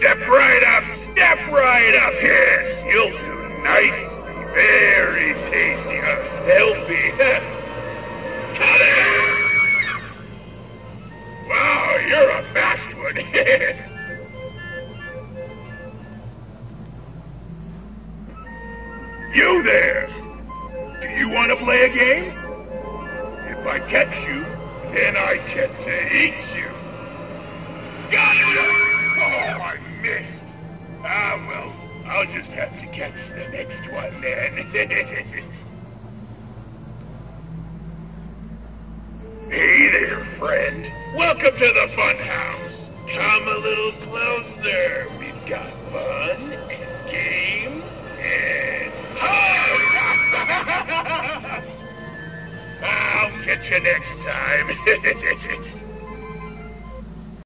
Step right up, step right up. Yes, you'll do nice, very tasty, uh, healthy. Wow, you're a fast one. you there. Do you want to play a game? If I catch you, then I get to eat you. I'll just have to catch the next one then. hey there, friend. Welcome to the fun house. Come a little closer. We've got fun and games and. I'll catch you next time.